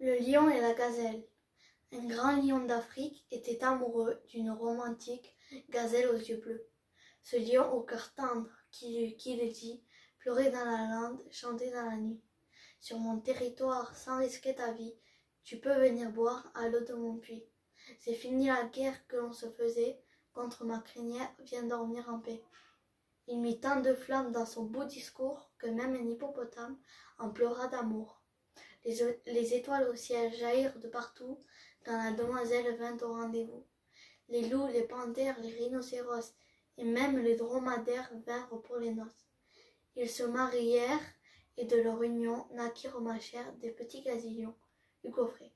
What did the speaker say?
Le lion et la gazelle. Un grand lion d'Afrique était amoureux d'une romantique gazelle aux yeux bleus. Ce lion au cœur tendre qui, qui le dit, pleurait dans la lande, chantait dans la nuit. Sur mon territoire, sans risquer ta vie, tu peux venir boire à l'eau de mon puits. C'est fini la guerre que l'on se faisait, contre ma crinière, viens dormir en paix. Il mit tant de flammes dans son beau discours que même un hippopotame en pleura d'amour. Les, étoiles au ciel jaillirent de partout quand la demoiselle vint au rendez-vous. Les loups, les panthères, les rhinocéros et même les dromadaires vinrent pour les noces. Ils se marièrent et de leur union naquirent ma chère des petits gazillons. Hugo Frey.